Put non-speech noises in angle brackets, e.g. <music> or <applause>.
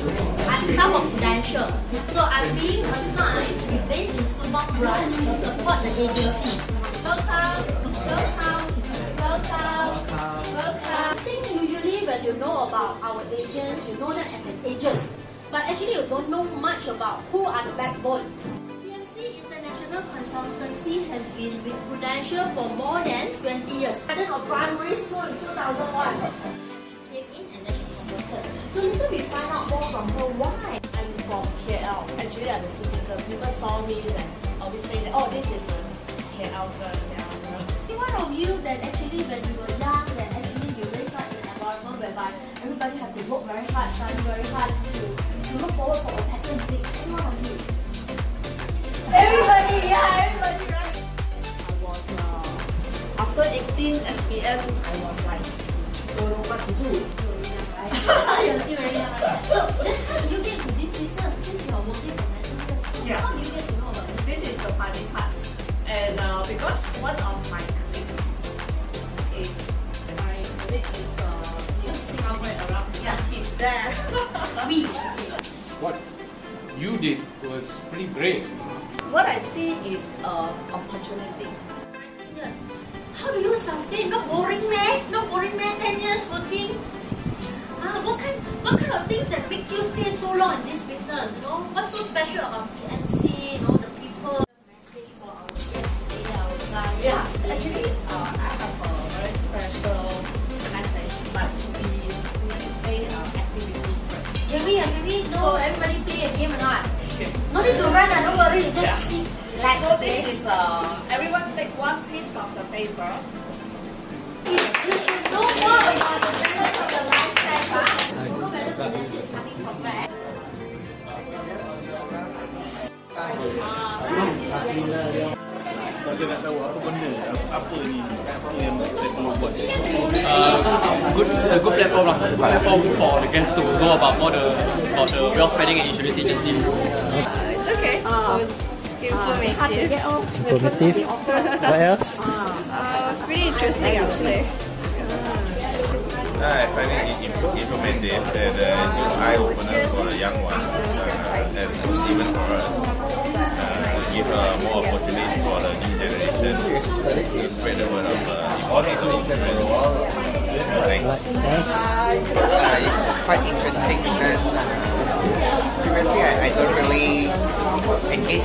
I staff of Prudential. So I'm being assigned to be based in Subang to support the agency. Welcome, welcome, welcome, welcome. I think usually when you know about our agents, you know them as an agent. But actually you don't know much about who are the backbone. TMC International Consultancy has been with Prudential for more than 20 years. Started of primary school in 2001. Came in and then. So little bit fun from her why. I'm from KL. Actually, I'm a citizen. People saw me and always say that, oh, this is a KL girl, girl. One of you that actually when you were young, that actually you raised up in an environment whereby everybody had to work very hard, study very hard to, to look forward for a pattern thing. One of you? Everybody, yeah, because one of my colleagues is, my colleague is, uh, he's somewhere around, yeah, he's there. <laughs> We. What you did was pretty great. what I see is uh, opportunity. 19 years. How do you sustain? Not boring man? Not boring man? 10 years working? Ah, what kind, what kind of things that make you stay so long in this business? You know, what's so special about can we know everybody play a game or not? Okay. No need to run, ah, don't worry. Just Yeah. sit, relax, So okay? this is uh, everyone take one piece of the paper. You should know more about the business of the lifestyle, huh? You know whether the message is coming from where. Kalau nak tahu apa benda, apa ni, apa yang saya perlu buat. Uh, good a good platform lah. Good platform for the guests to know about more the about the wealth planning and insurance agency. It's okay. Uh, it was informative. Informative. What else? Uh, pretty interesting, I would say. I find it in- informative and uh, new eye opener for the young ones uh, and even for us. Uh, give uh, more opportunity for the new generation to spread the word of uh, importance of insurance. Thanks. uh, it's quite interesting because uh, previously I, I don't really engage